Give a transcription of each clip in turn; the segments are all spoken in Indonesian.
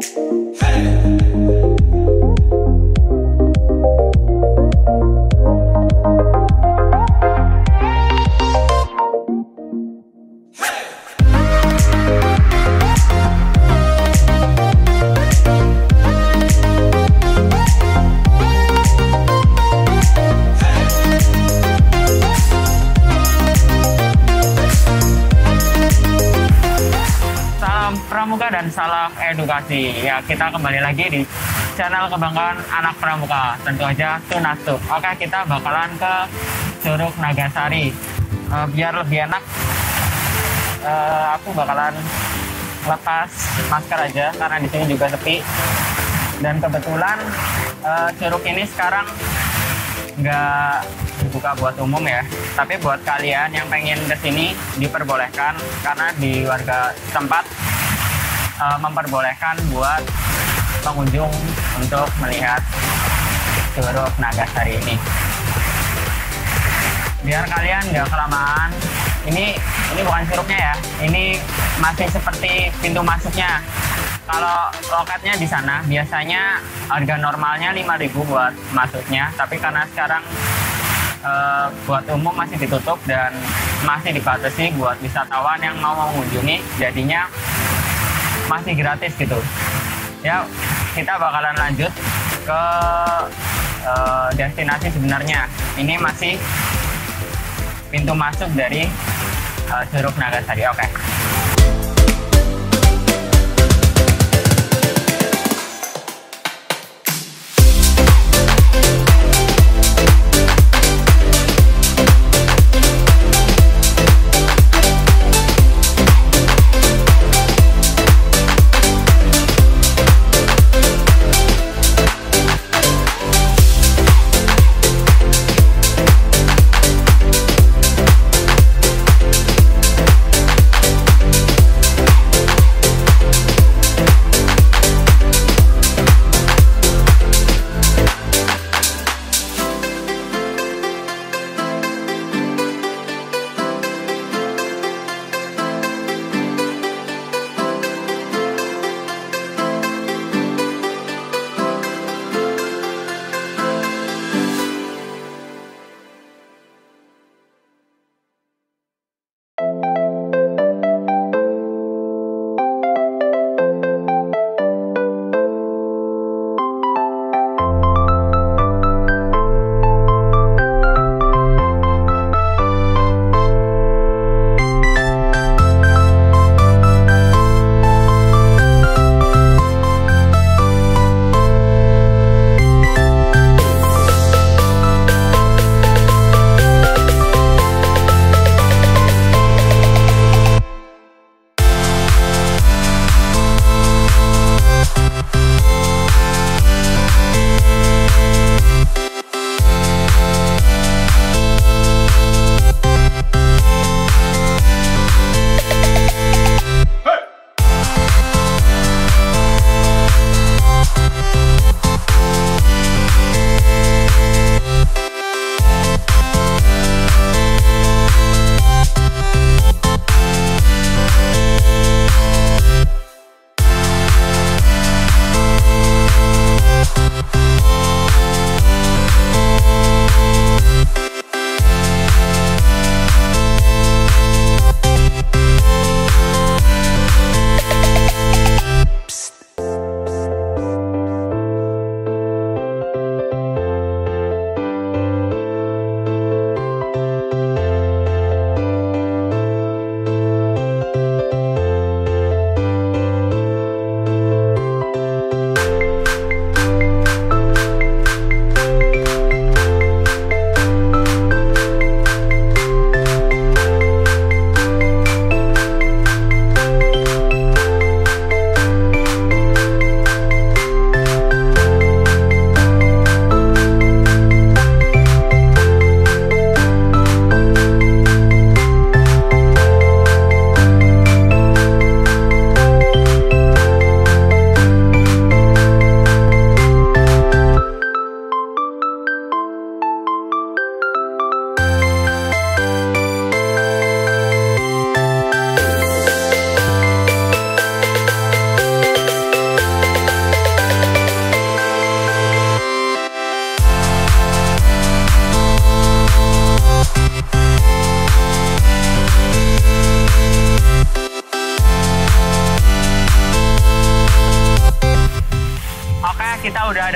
Hey! Staff Edukasi. Ya, kita kembali lagi di channel Kebanggaan Anak Pramuka. Tentu aja Tunastup. Oke, kita bakalan ke Curug Nagasari. Uh, biar lebih enak, uh, aku bakalan lepas masker aja karena di sini juga sepi. Dan kebetulan uh, curug ini sekarang nggak dibuka buat umum ya tapi buat kalian yang pengen ke sini diperbolehkan karena di warga tempat uh, memperbolehkan buat pengunjung untuk melihat Curug Nagasari ini. Biar kalian nggak kelamaan ini ini bukan curugnya ya ini masih seperti pintu masuknya. Kalau loketnya di sana biasanya harga normalnya 5000 buat masuknya tapi karena sekarang uh, buat umum masih ditutup dan masih dibatasi buat wisatawan yang mau mengunjungi jadinya masih gratis gitu. Ya kita bakalan lanjut ke uh, destinasi sebenarnya. Ini masih pintu masuk dari uh, Curug Nagasari. Oke. okay.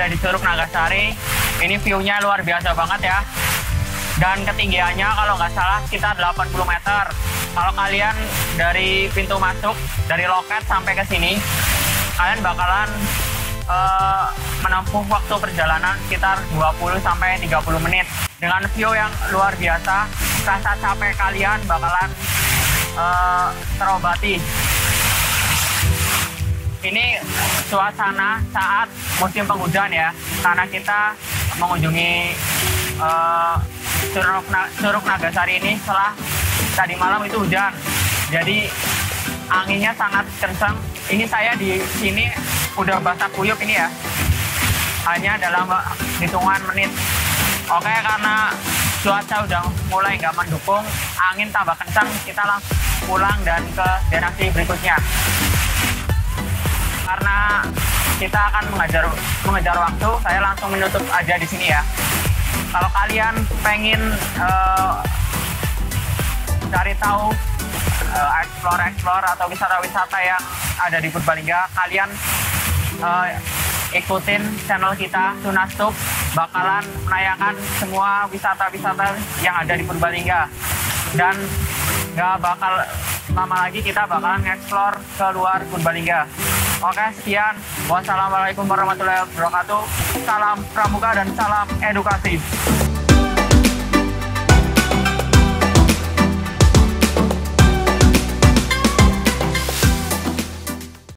Ada di Curug Nagasari. Ini view-nya luar biasa banget ya. Dan ketinggiannya kalau nggak salah sekitar 80 meter. Kalau kalian dari pintu masuk, dari loket sampai ke sini, kalian bakalan uh, menempuh waktu perjalanan sekitar 20 sampai 30 menit dengan view yang luar biasa rasa capek kalian bakalan uh, terobati ini suasana saat musim penghujan ya. Karena kita mengunjungi uh, Curug, Curug Nagasari ini setelah tadi malam itu hujan. Jadi anginnya sangat kencang ini saya di sini udah basah kuyup ini ya. Hanya dalam hitungan menit. Oke karena cuaca udah mulai nggak mendukung angin tambah kencang kita langsung pulang dan ke destinasi berikutnya karena kita akan mengajar mengejar waktu, saya langsung menutup aja di sini ya. Kalau kalian pengen uh, cari tahu uh, explore explore atau wisata-wisata yang ada di Purbalingga, kalian uh, ikutin channel kita Tunastup bakalan menayangkan semua wisata-wisata yang ada di Purbalingga dan nggak bakal lama lagi kita bakalan explore ke luar Purbalingga. Oke, sekian. Wassalamualaikum warahmatullahi wabarakatuh. Salam pramuka dan salam edukasi.